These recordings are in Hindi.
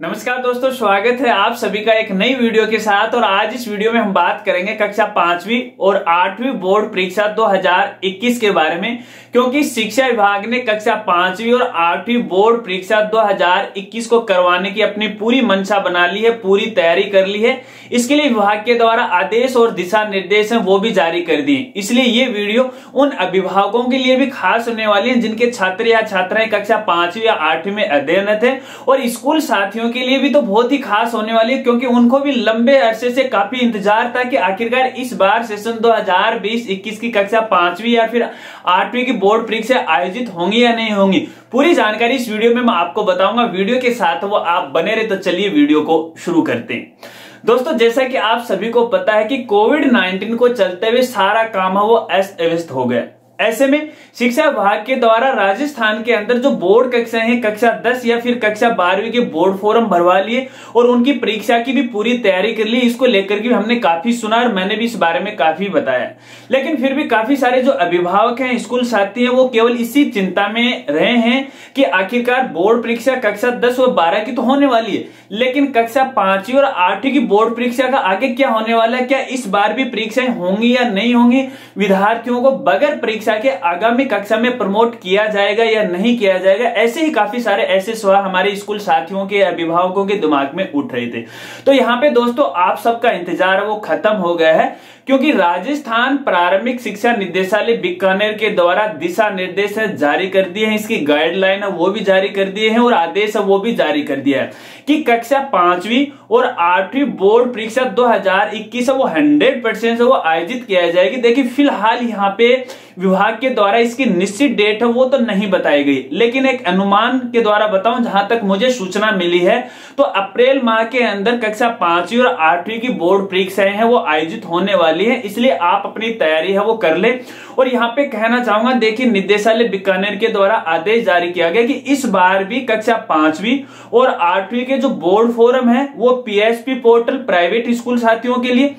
नमस्कार दोस्तों, स्वागत है आप सभी का एक नई वीडियो के साथ और आज इस वीडियो में हम बात करेंगे कक्षा पांचवी और आठवीं बोर्ड परीक्षा 2021 के बारे में, क्योंकि शिक्षा विभाग ने कक्षा पांचवी और आठवीं बोर्ड परीक्षा 2021 को करवाने की अपनी पूरी मंशा बना ली है, पूरी तैयारी कर ली है। इसके लिए विभाग के द्वारा आदेश और दिशा निर्देश है, वो भी जारी कर दिए। इसलिए ये वीडियो उन अभिभावकों के लिए भी खास होने वाली है, जिनके छात्र या छात्राएँ कक्षा पांचवी या आठवीं में अध्ययनरत है और स्कूल साथियों के लिए भी तो बहुत ही खास होने वाली है, क्योंकि उनको भी लंबे अरसे से काफ़ी इंतज़ार था कि आखिरकार इस बार सेशन 2020-21 की कक्षा पांचवी या फिर आठवीं की बोर्ड परीक्षा आयोजित होंगी या नहीं होंगी। पूरी जानकारी इस वीडियो में मैं आपको बताऊँगा। वीडियो के साथ वो आप बने रहे तो चलिए वीडियो को शुरू करते हैं। दोस्तों, जैसा कि आप सभी को पता है कि कोविड 19 को चलते हुए सारा काम है, वो अस्त व्यस्त हो गया। ऐसे में शिक्षा विभाग के द्वारा राजस्थान के अंदर जो बोर्ड कक्षाएँ हैं, कक्षा 10 या फिर कक्षा बारहवीं के बोर्ड फॉर्म भरवा लिए और उनकी परीक्षा की भी पूरी तैयारी कर ली, इसको लेकर के हमने काफ़ी सुना और मैंने भी इस बारे में काफ़ी बताया। लेकिन फिर भी काफ़ी सारे जो अभिभावक हैं, स्कूल साथी हैं, वो केवल इसी चिंता में रहे हैं कि आखिरकार बोर्ड परीक्षा कक्षा दस और बारह की तो होने वाली है, लेकिन कक्षा पांचवी और आठवीं की बोर्ड परीक्षा का आगे क्या होने वाला है? क्या इस बार भी परीक्षाएँ होंगी या नहीं होंगी? विद्यार्थियों को बगैर परीक्षा परीक्षा के आगामी कक्षा में प्रमोट किया जाएगा या नहीं किया जाएगा, ऐसे ही काफ़ी सारे ऐसे सवाल हमारे स्कूल साथियों के, अभिभावकों के दिमाग में उठ रहे थे। तो यहाँ पे दोस्तों, आप सबका इंतज़ार वो खत्म हो गया है, क्योंकि राजस्थान प्रारंभिक शिक्षा निदेशालय बीकानेर के द्वारा दिशा निर्देश जारी कर दिए हैं। इसकी गाइडलाइन है वो भी जारी कर दिए हैं और आदेश है वो भी जारी कर दिया है। कि कक्षा पांचवी और आठवीं बोर्ड परीक्षा 2021 वो हंड्रेड परसेंट वो आयोजित किया जाएगी। देखिए, फ़िलहाल यहाँ पे विभाग के द्वारा इसकी निश्चित डेट है, वो तो नहीं बताई गई। लेकिन एक अनुमान के द्वारा बताऊँ, जहाँ तक मुझे सूचना मिली है तो अप्रैल माह के अंदर कक्षा पांचवी और आठवीं की बोर्ड परीक्षाएँ हैं, वो आयोजित होने वाली है। इसलिए आप अपनी तैयारी है, वो कर ले। और यहाँ पे कहना चाहूँगा, देखिए, निदेशालय बीकानेर के द्वारा आदेश जारी किया गया कि इस बार भी कक्षा पांचवी और आठवीं के जो बोर्ड फोरम है वो पीएसपी पोर्टल प्राइवेट स्कूल साथियों के लिए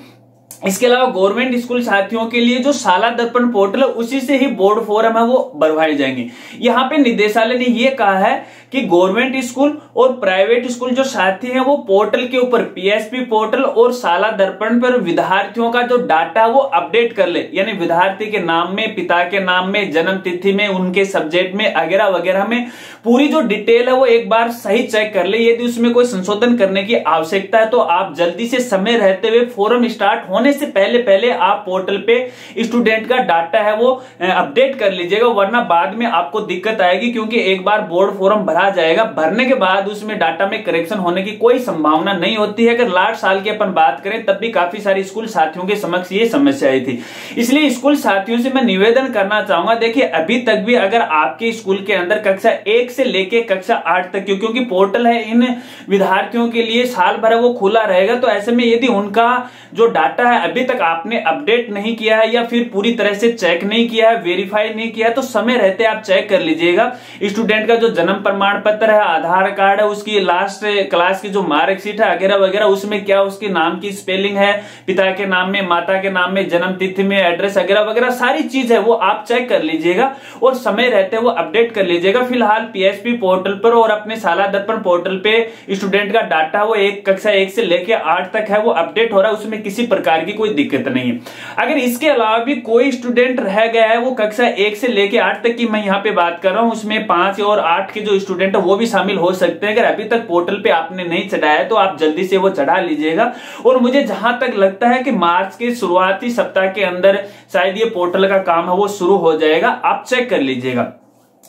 इसके अलावा गवर्नमेंट स्कूल साथियों के लिए जो साला दर्पण पोर्टल है, उसी से ही बोर्ड फोरम है, वो भरवाए जाएँगे। यहाँ पे निदेशालय ने ये कहा है कि गवर्नमेंट स्कूल और प्राइवेट स्कूल जो साथी हैं, वो पोर्टल के ऊपर, पीएसपी पोर्टल और साला दर्पण पर विद्यार्थियों का जो डाटा वो अपडेट कर ले। यानी विद्यार्थी के नाम में, पिता के नाम में, जन्म तिथि में, उनके सब्जेक्ट में, वगैरह वगैरह में पूरी जो डिटेल है, वो एक बार सही चेक कर ले। यदि उसमें कोई संशोधन करने की आवश्यकता है तो आप जल्दी से समय रहते हुए फोरम स्टार्ट होने से पहले पहले आप पोर्टल पे स्टूडेंट का डाटा है वो अपडेट कर लीजिएगा, वरना बाद में आपको दिक्कत आएगी क्योंकि एक बार बोर्ड फोरम भरा जाएगा। भरने के बाद उसमें डाटा में करेक्शन होने की कोई संभावना नहीं होती है। अगर लास्ट साल की अपन बात करें, तब भी काफ़ी सारे स्कूल साथियों के समक्ष ये समस्या आई थी। इसलिए स्कूल साथियों से मैं निवेदन करना चाहूँगा, देखिए, अभी तक भी अगर आपके स्कूल के अंदर कक्षा एक से लेके कक्षा आठ तक क्योंकि पोर्टल है इन विद्यार्थियों के लिए साल भर वो खुला रहेगा तो ऐसे में यदि उनका जो डाटा है, अभी तक आपने अपडेट नहीं किया है या फिर पूरी तरह से चेक नहीं किया है वेरीफाई नहीं किया है तो समय रहते आप चेक कर लीजिएगा। स्टूडेंट का जो जन्म प्रमाण पत्र है, आधार कार्ड है, उसकी लास्ट क्लास की जो मार्कशीट है, वगैरह वगैरह, उसमें क्या उसके नाम की स्पेलिंग है, पिता के नाम में, माता के नाम में, जन्म तिथि में एड्रेस वगैरह वगैरह, सारी चीज़ है, वो आप चेक कर लीजिएगा और समय रहते वो अपडेट कर लीजिएगा। फ़िलहाल पीएसपी पोर्टल पर और अपने साला दर्पण पोर्टल पे स्टूडेंट का डाटा वो एक कक्षा एक से लेके आठ तक है, वो अपडेट हो रहा है, उसमें किसी प्रकार की कोई दिक्कत नहीं है। अगर इसके अलावा भी कोई स्टूडेंट रह गया है, वो कक्षा एक से लेके आठ तक की मैं यहाँ पे बात कर रहा हूँ, उसमें पाँच और आठ के जो स्टूडेंट है, वो भी शामिल हो सकते हैं। अगर अभी तक पोर्टल पे आपने नहीं चढ़ाया तो आप जल्दी से वो चढ़ा लीजिएगा। और मुझे जहाँ तक लगता है कि मार्च के शुरुआती सप्ताह के अंदर शायद ये पोर्टल का काम है, वो शुरू हो जाएगा। आप चेक कर लीजिएगा।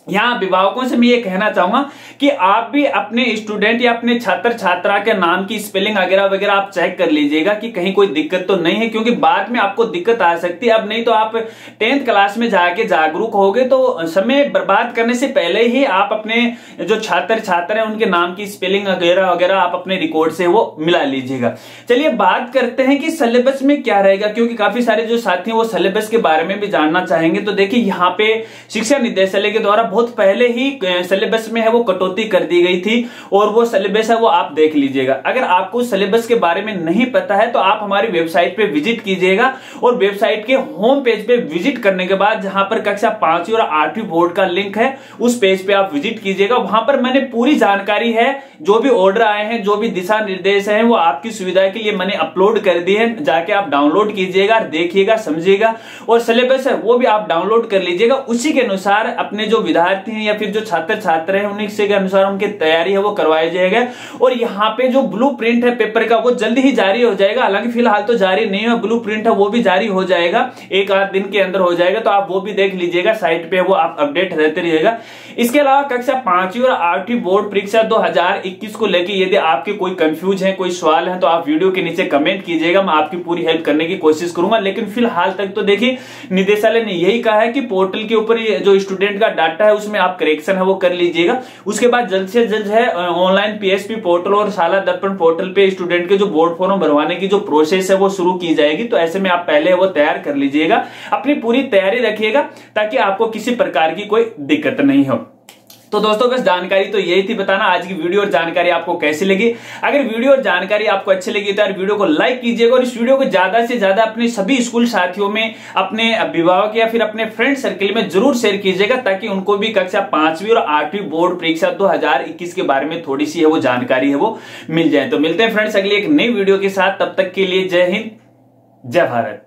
यहाँ अभिभावकों से मैं ये कहना चाहूँगा कि आप भी अपने स्टूडेंट या अपने छात्र छात्रा के नाम की स्पेलिंग वगैरह वगैरह आप चेक कर लीजिएगा कि कहीं कोई दिक्कत तो नहीं है, क्योंकि बाद में आपको दिक्कत आ सकती है। अब नहीं तो आप टेंथ क्लास में जाके जागरूक होगे तो समय बर्बाद करने से पहले ही आप अपने जो छात्र छात्र हैं, उनके नाम की स्पेलिंग वगैरह वगैरह आप अपने रिकॉर्ड से वो मिला लीजिएगा। चलिए बात करते हैं कि सिलेबस में क्या रहेगा, क्योंकि काफ़ी सारे जो साथी वो सिलेबस के बारे में भी जानना चाहेंगे। तो देखिए, यहाँ पे शिक्षा निदेशालय के द्वारा बहुत पहले ही सिलेबस में है, वो कटौती कर दी गई थी, और वो सिलेबस है, वो आप देख लीजिएगा। अगर आपको सिलेबस के बारे में नहीं पता है तो आप हमारी वेबसाइट पे विज़िट कीजिएगा, और वेबसाइट के होम पेज पे विज़िट करने के बाद, जहाँ पर कक्षा पांचवी और आठवीं बोर्ड का लिंक है, उस पेज पे आप विज़िट कीजिएगा। वहाँ पर मैंने पूरी जानकारी है, जो भी ऑर्डर आए हैं, जो भी दिशा निर्देश है, वो आपकी सुविधा के लिए मैंने अपलोड कर दी है। जाके आप डाउनलोड कीजिएगा, देखिएगा, समझिएगा, और सिलेबस है, वो भी आप डाउनलोड कर लीजिएगा। उसी के अनुसार अपने जो विद्यार्थी हैं या फिर जो छात्र छात्र हैं, उन्हीं के अनुसार उनकी तैयारी है, वो करवाया जाएगा। और यहाँ पे जो ब्लू प्रिंट है पेपर का, वो जल्दी ही जारी हो जाएगा। हालाँकि फ़िलहाल तो जारी नहीं है ब्लू प्रिंट है, वो भी जारी हो जाएगा। एक आध दिन के अंदर हो जाएगा तो आप वो भी देख लीजिएगा साइट पे वो आप अपडेट रहते रहिएगा। इसके अलावा कक्षा पांचवी और आठवीं बोर्ड परीक्षा 2021 को लेकर यदि आपके कोई कंफ्यूज है, कोई सवाल है तो आप वीडियो के नीचे कमेंट कीजिएगा, मैं आपकी पूरी हेल्प करने की कोशिश करूँगा। लेकिन फ़िलहाल तक तो देखिए, निदेशालय ने यही कहा है कि पोर्टल के ऊपर जो स्टूडेंट का डाटा है, उसमें आप करेक्शन है, वो कर लीजिएगा। उसके बाद जल्द से जल्द है ऑनलाइन पीएसपी पोर्टल और शाला दर्पण पोर्टल पे स्टूडेंट के जो बोर्ड फॉर्म भरवाने की जो प्रोसेस है, वो शुरू की जाएगी। तो ऐसे में आप पहले वो तैयार कर लीजिएगा। अपनी पूरी तैयारी रखिएगा, ताकि आपको किसी प्रकार की कोई दिक्कत नहीं हो। तो दोस्तों, बस जानकारी तो यही थी बताना आज की वीडियो और जानकारी आपको कैसी लगी। अगर वीडियो और जानकारी आपको अच्छी लगी तो यार वीडियो को लाइक कीजिएगा और इस वीडियो को ज़्यादा से ज़्यादा अपने सभी स्कूल साथियों में, अपने अभिभावक या फिर अपने फ्रेंड सर्किल में ज़रूर शेयर कीजिएगा ताकि उनको भी कक्षा पांचवी और आठवीं बोर्ड परीक्षा दो हज़ार इक्कीस के बारे में थोड़ी सी है वो जानकारी है वो मिल जाए। तो मिलते हैं फ्रेंड्स अगली एक नई वीडियो के साथ। तब तक के लिए जय हिंद, जय भारत।